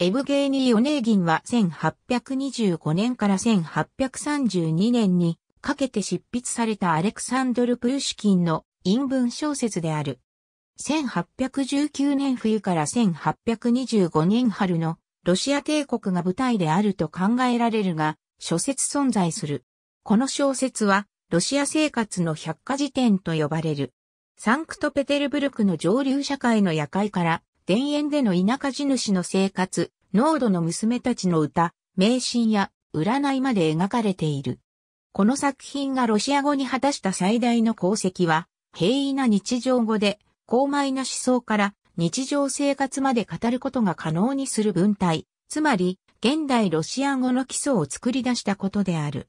エブゲーニー・オネーギンは1825年から1832年にかけて執筆されたアレクサンドル・プーシキンの陰文小説である。1819年冬から1825年春のロシア帝国が舞台であると考えられるが、諸説存在する。この小説は、ロシア生活の百科事典と呼ばれる。サンクトペテルブルクの上流社会の夜会から、田園での田舎地主の生活、濃度の娘たちの歌、迷信や占いまで描かれている。この作品がロシア語に果たした最大の功績は、平易な日常語で、高邁な思想から日常生活まで語ることが可能にする文体、つまり、現代ロシア語の基礎を作り出したことである。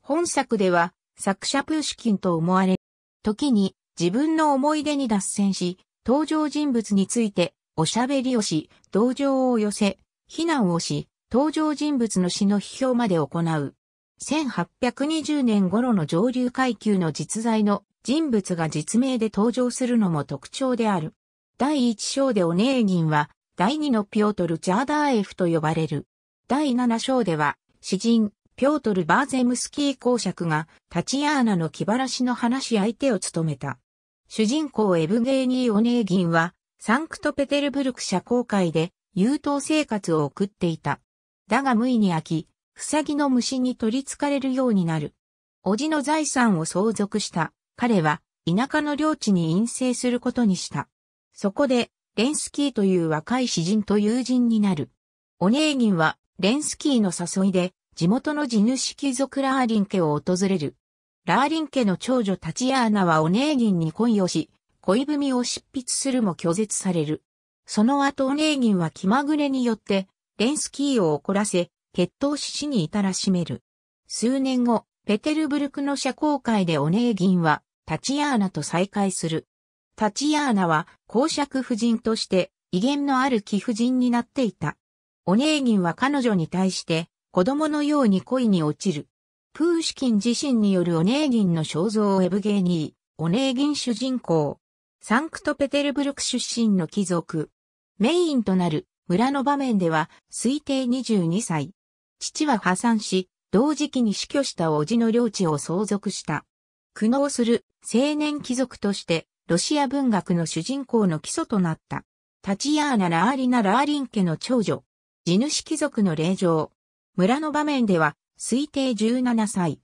本作では、作者プーシキンと思われ、時に自分の思い出に脱線し、登場人物についておしゃべりをし、同情を寄せ、非難をし、登場人物の死の批評まで行う。1820年頃の上流階級の実在の人物が実名で登場するのも特徴である。第1章でオネーギンは、第2のピョートル・チャーダーエフと呼ばれる。第7章では、詩人、ピョートル・バーゼムスキー公爵が、タチアーナの気晴らしの話し相手を務めた。主人公エブゲーニー・オネーギンは、サンクトペテルブルク社交界で優等生活を送っていた。だが無意に飽き、ふさぎの虫に取り憑かれるようになる。叔父の財産を相続した彼は田舎の領地に陰性することにした。そこで、レンスキーという若い詩人と友人になる。オネーギンは、レンスキーの誘いで、地元の地主貴族ラーリン家を訪れる。ラーリン家の長女タチアーナはオネーギンに恋をし、恋文を執筆するも拒絶される。その後オネーギンは気まぐれによって、レンスキーを怒らせ、決闘死に至らしめる。数年後、ペテルブルクの社交界でオネーギンは、タチアーナと再会する。タチアーナは公爵夫人として威厳のある貴婦人になっていた。オネーギンは彼女に対して子供のように恋に落ちる。プーシキン自身によるオネーギンの肖像をエブゲーニー、オネーギン主人公。サンクトペテルブルク出身の貴族。メインとなる村の場面では推定22歳。父は破産し、同時期に死去した叔父の領地を相続した。苦悩する青年貴族としてロシア文学の主人公の基礎となった。タチヤーナ・ラーリナ・ラーリン家の長女。地主貴族の霊場。村の場面では、推定17歳。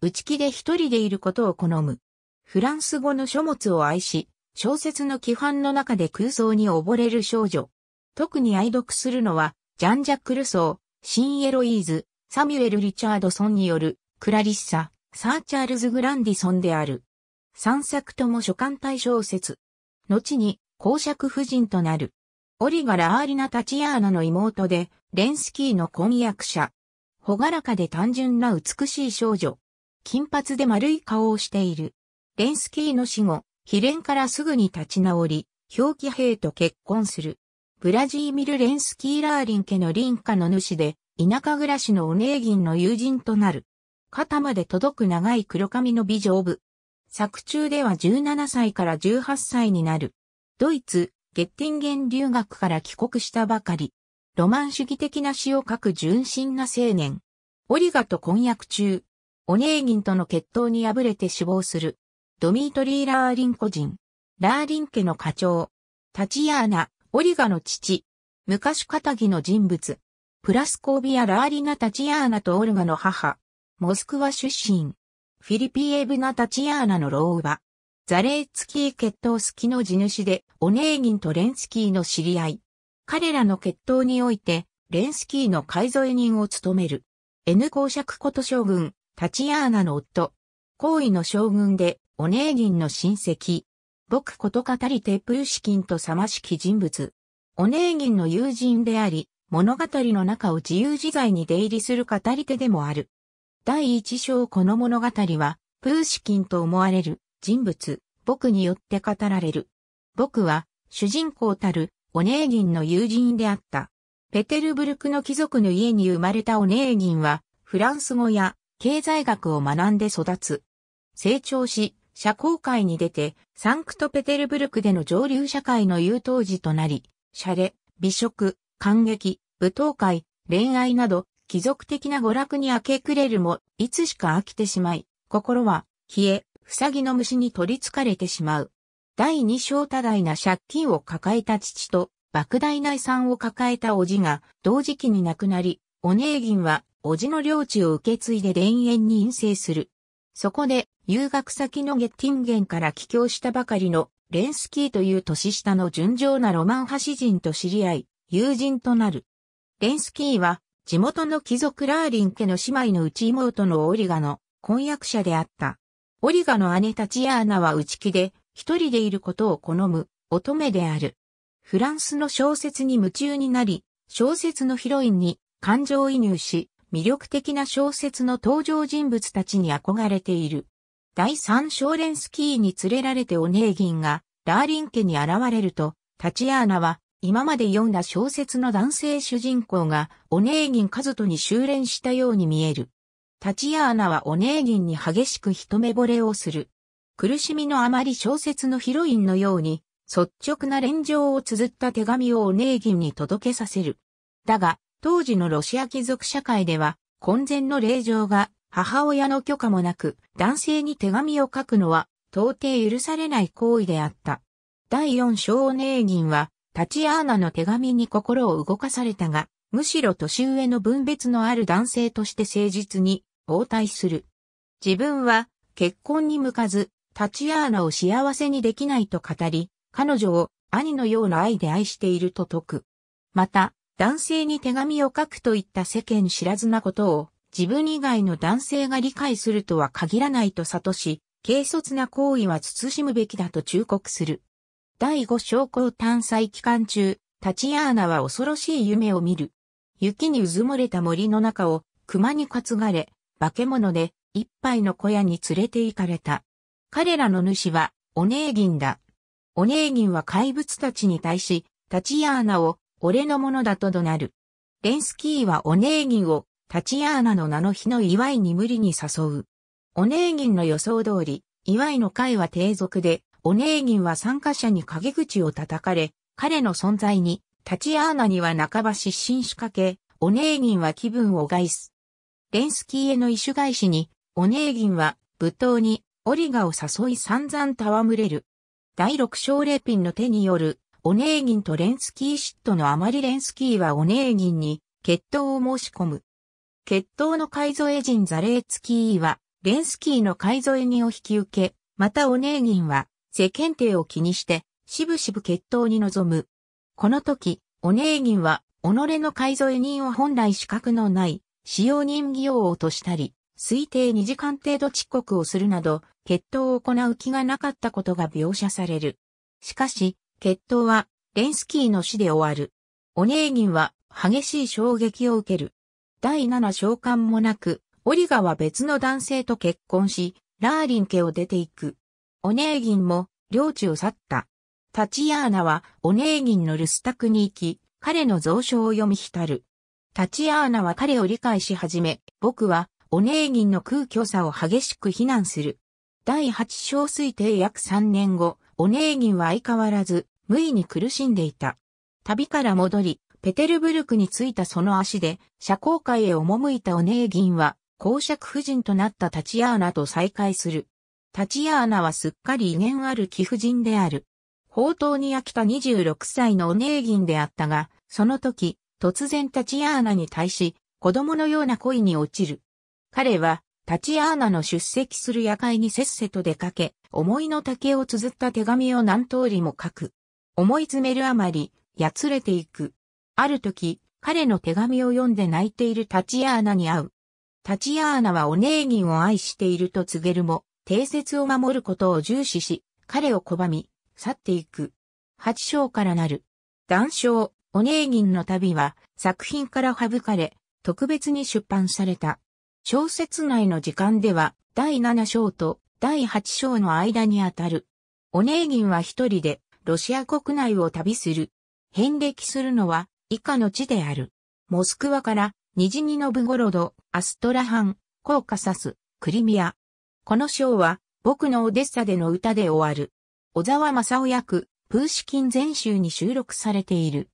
内気で一人でいることを好む。フランス語の書物を愛し、小説の規範の中で空想に溺れる少女。特に愛読するのは、ジャン・ジャック・ルソー、シン・エロイーズ、サミュエル・リチャードソンによる、クラリッサ、サーチャールズ・グランディソンである。三作とも書簡体小説。後に公爵夫人となる。オリガ・ラアーリナ・タチアーナの妹で、レンスキーの婚約者。ほがらかで単純な美しい少女。金髪で丸い顔をしている。レンスキーの死後、非連からすぐに立ち直り、表記兵と結婚する。ブラジーミル・レンスキー・ラーリン家の林家の主で、田舎暮らしのお姉銀の友人となる。肩まで届く長い黒髪の美女部。作中では17歳から18歳になる。ドイツ、ゲッティンゲン留学から帰国したばかり。ロマン主義的な詩を書く純真な青年。オリガと婚約中。オネーギンとの決闘に敗れて死亡する。ドミートリー・ラーリン個人。ラーリン家の課長。タチアーナ、オリガの父。昔仇の人物。プラスコービア・ラーリナ・タチアーナとオルガの母。モスクワ出身。フィリピエブナ・タチアーナの老婆。ザレーツキー決闘好きの地主で、オネーギンとレンスキーの知り合い。彼らの決闘において、レンスキーの改造人を務める。N 公爵こと将軍、タチアーナの夫。皇位の将軍で、オネーギンの親戚。僕こと語りテプーシキンとさましき人物。オネーギンの友人であり、物語の中を自由自在に出入りする語り手でもある。第一章この物語は、プーシキンと思われる人物、僕によって語られる。僕は、主人公たる、オネーギンの友人であった。ペテルブルクの貴族の家に生まれたオネーギンは、フランス語や経済学を学んで育つ。成長し、社交界に出て、サンクトペテルブルクでの上流社会の優等児となり、シャレ、美食、感激、舞踏会、恋愛など、貴族的な娯楽に明け暮れるも、いつしか飽きてしまい、心は、冷え、ふさぎの虫に取り憑かれてしまう。第二章多大な借金を抱えた父と、莫大な遺産を抱えた叔父が、同時期に亡くなり、お姉銀は、叔父の領地を受け継いで田園に陰性する。そこで、留学先のゲッティンゲンから帰郷したばかりの、レンスキーという年下の純情なロマン派詩人と知り合い、友人となる。レンスキーは、地元の貴族ラーリン家の姉妹の内妹のオリガの婚約者であった。オリガの姉タチアーナは内気で、一人でいることを好む乙女である。フランスの小説に夢中になり、小説のヒロインに感情移入し、魅力的な小説の登場人物たちに憧れている。第三章レンスキーに連れられてオネーギンがラーリン家に現れると、タチアーナは今まで読んだ小説の男性主人公がオネーギンカズトに修練したように見える。タチアーナはオネーギンに激しく一目惚れをする。苦しみのあまり小説のヒロインのように率直な連情を綴った手紙をオネーギンに届けさせる。だが、当時のロシア貴族社会では、婚前の令状が母親の許可もなく、男性に手紙を書くのは、到底許されない行為であった。第四少年銀は、タチアーナの手紙に心を動かされたが、むしろ年上の分別のある男性として誠実に応対する。自分は結婚に向かず、タチアーナを幸せにできないと語り、彼女を兄のような愛で愛していると説く。また、男性に手紙を書くといった世間知らずなことを自分以外の男性が理解するとは限らないと悟し、軽率な行為は慎むべきだと忠告する。第五証拠探査期間中、タチアーナは恐ろしい夢を見る。雪にうずもれた森の中を熊に担がれ、化け物で一杯の小屋に連れて行かれた。彼らの主はオネーギンだ。オネーギンは怪物たちに対し、タチアーナを俺のものだと怒鳴る。レンスキーはオネーギンをタチアーナの名の日の祝いに無理に誘う。オネーギンの予想通り、祝いの会は低俗で、オネーギンは参加者に陰口を叩かれ、彼の存在に、タチアーナには半ば失神しかけ、オネーギンは気分を害す。レンスキーへの意種返しに、オネーギンは、舞踏に、オリガを誘い散々戯れる。第六章レピンの手によるオネーギンとレンスキー嫉妬のあまりレンスキーはオネーギンに決闘を申し込む。決闘の改造人ザレーツキーはレンスキーの改造人を引き受け、またオネーギンは世間体を気にしてしぶしぶ決闘に臨む。この時、オネーギンは己の改造人を本来資格のない使用人技を落としたり、推定2時間程度遅刻をするなど、決闘を行う気がなかったことが描写される。しかし、決闘はレンスキーの死で終わる。オネーギンは激しい衝撃を受ける。第七召喚もなく、オリガは別の男性と結婚し、ラーリン家を出ていく。オネーギンも領地を去った。タチアーナはオネーギンの留守宅に行き、彼の蔵書を読み浸る。タチアーナは彼を理解し始め、僕はオネーギンの空虚さを激しく非難する。第八章推定約3年後、オネーギンは相変わらず、無意に苦しんでいた。旅から戻り、ペテルブルクに着いたその足で、社交界へ赴いたオネーギンは、公爵夫人となったタチアーナと再会する。タチアーナはすっかり威厳ある貴婦人である。宝刀に飽きた26歳のオネーギンであったが、その時、突然タチアーナに対し、子供のような恋に落ちる。彼は、タチアーナの出席する夜会にせっせと出かけ、思いの丈を綴った手紙を何通りも書く。思い詰めるあまり、やつれていく。ある時、彼の手紙を読んで泣いているタチアーナに会う。タチアーナはオネーギンを愛していると告げるも、定説を守ることを重視し、彼を拒み、去っていく。八章からなる。談笑、オネーギンの旅は、作品から省かれ、特別に出版された。小説内の時間では、第7章と第8章の間にあたる。オネーギンは一人で、ロシア国内を旅する。遍歴するのは、以下の地である。モスクワから、ニジニノブゴロド、アストラハン、コーカサス、クリミア。この章は、僕のオデッサでの歌で終わる。小沢正夫役、プーシキン全集に収録されている。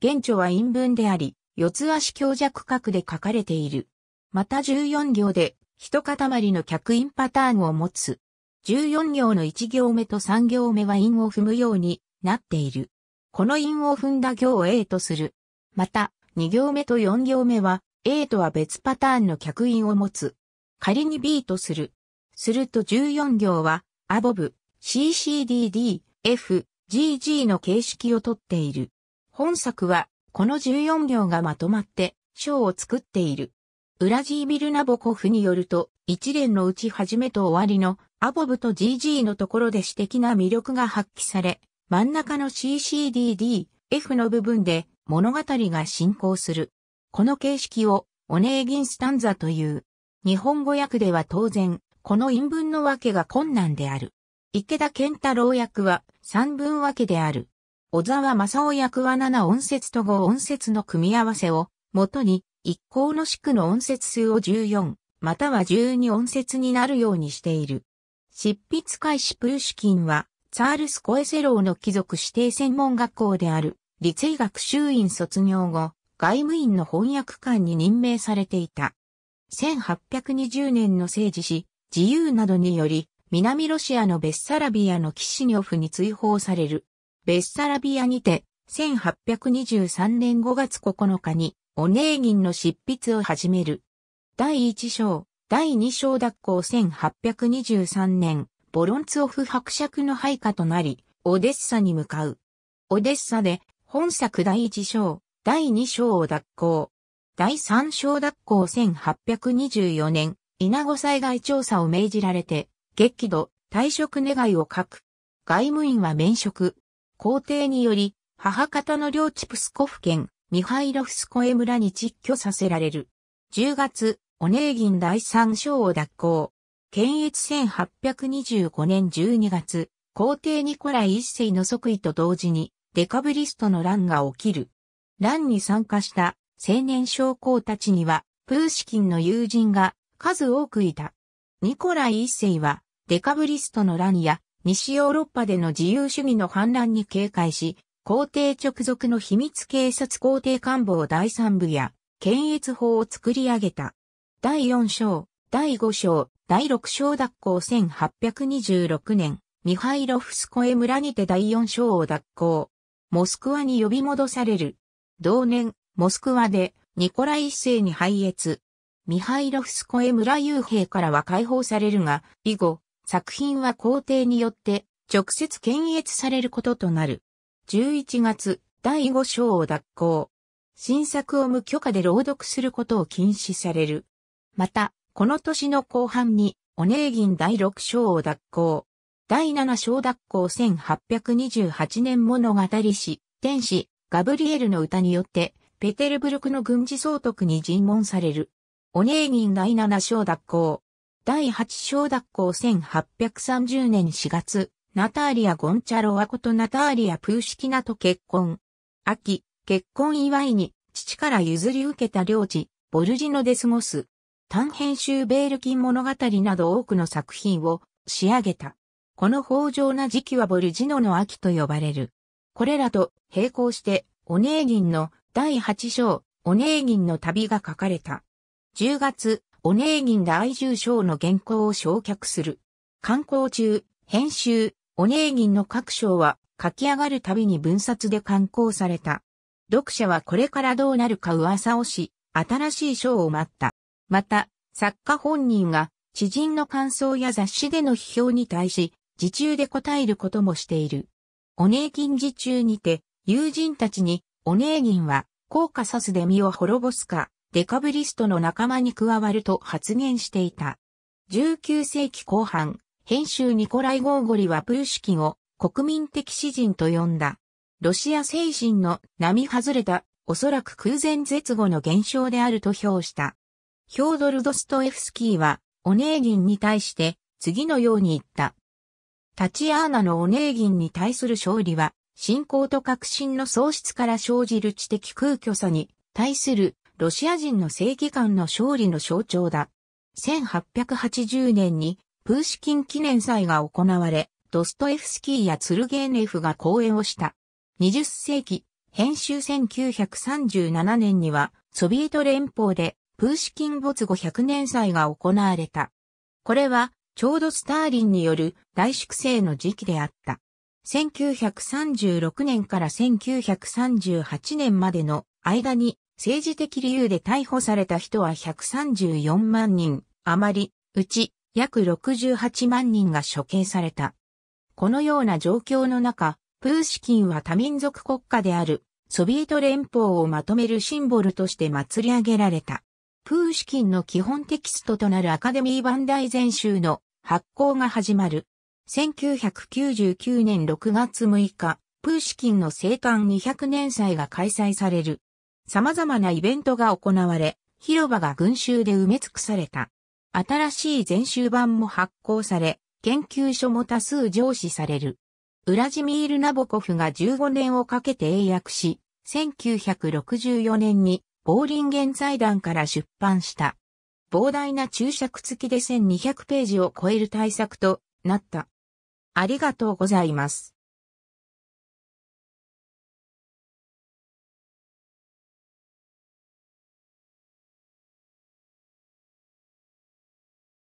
原著は陰文であり、四つ足強弱角で書かれている。また14行で一塊の客員パターンを持つ。14行の1行目と3行目は韻を踏むようになっている。この韻を踏んだ行を A とする。また、2行目と4行目は A とは別パターンの客員を持つ。仮に B とする。すると14行は、アボブ、CCDD、F、GG の形式をとっている。本作は、この14行がまとまって、章を作っている。ウラジービル・ナボコフによると、一連のうち始めと終わりのアボブと GG のところで私的な魅力が発揮され、真ん中の CCDD、F の部分で物語が進行する。この形式をオネーギンスタンザという。日本語訳では当然、この陰文のわけが困難である。池田健太郎役は三分わけである。小沢正夫役は7音節と5音節の組み合わせを元に一項の式の音節数を14、または12音節になるようにしている。執筆開始プルシキンは、ツァールスコエセローの貴族指定専門学校である、立医学修院卒業後、外務院の翻訳官に任命されていた。1820年の政治史、自由などにより、南ロシアのベッサラビアのキシニョフに追放される。ベッサラビアにて、1823年5月9日に、オネーギンの執筆を始める。第1章、第2章脱行1823年、ボロンツオフ伯爵の配下となり、オデッサに向かう。オデッサで、本作第1章、第2章を脱行。第3章脱行1824年、稲子災害調査を命じられて、激怒、退職願いを書く。外務員は免職。皇帝により、母方の領地プスコフ県、ミハイロフスコエ村に窒居させられる。10月、オネーギン第3章を脱行。検閲1825年12月、皇帝ニコライ一世の即位と同時に、デカブリストの乱が起きる。乱に参加した青年将校たちには、プーシキンの友人が数多くいた。ニコライ一世は、デカブリストの乱や、西ヨーロッパでの自由主義の反乱に警戒し、皇帝直属の秘密警察皇帝官房第三部や、検閲法を作り上げた。第4章、第5章、第6章脱行1826年、ミハイロフスコエ村にて第4章を脱行。モスクワに呼び戻される。同年、モスクワで、ニコライ一世に拝謁。ミハイロフスコエ村幽閉からは解放されるが、以後、作品は皇帝によって直接検閲されることとなる。11月、第5章を脱行。新作を無許可で朗読することを禁止される。また、この年の後半に、オネーギン第6章を脱行。第7章脱行1828年物語史、天使、ガブリエルの歌によって、ペテルブルクの軍事総督に尋問される。オネーギン第7章脱行。第8章脱行1830年4月、ナターリア・ゴンチャロワことナターリア・プーシキナと結婚。秋、結婚祝いに父から譲り受けた領地、ボルジノで過ごす。短編集ベールキン物語など多くの作品を仕上げた。この豊穣な時期はボルジノの秋と呼ばれる。これらと並行してオネーギンの第8章、オネーギンの旅が書かれた。10月、オネーギン第10章の原稿を焼却する。観光中、編集、オネーギンの各章は書き上がるたびに分冊で刊行された。読者はこれからどうなるか噂をし、新しい章を待った。また、作家本人が知人の感想や雑誌での批評に対し、自中で答えることもしている。オネーギン自中にて、友人たちに、オネーギンは、コーカサスで身を滅ぼすか、デカブリストの仲間に加わると発言していた。19世紀後半、編集ニコライ・ゴーゴリはプーシキンを国民的詩人と呼んだ。ロシア精神の並外れた、おそらく空前絶後の現象であると評した。ヒョードル・ドストエフスキーは、オネーギンに対して次のように言った。タチアーナのオネーギンに対する勝利は、信仰と革新の喪失から生じる知的空虚さに対するロシア人の正義感の勝利の象徴だ。1880年にプーシキン記念祭が行われ、ドストエフスキーやツルゲーネフが講演をした。20世紀、編集1937年にはソビエト連邦でプーシキン没後100年祭が行われた。これはちょうどスターリンによる大粛清の時期であった。1936年から1938年までの間に政治的理由で逮捕された人は134万人余り、うち約68万人が処刑された。このような状況の中、プーシキンは多民族国家であるソビエト連邦をまとめるシンボルとして祭り上げられた。プーシキンの基本テキストとなるアカデミー版大全集の発行が始まる。1999年6月6日、プーシキンの生誕200年祭が開催される。様々なイベントが行われ、広場が群衆で埋め尽くされた。新しい全集版も発行され、研究所も多数上司される。ウラジミール・ナボコフが15年をかけて英訳し、1964年にボーリンゲン財団から出版した。膨大な注釈付きで1200ページを超える対策となった。ありがとうございます。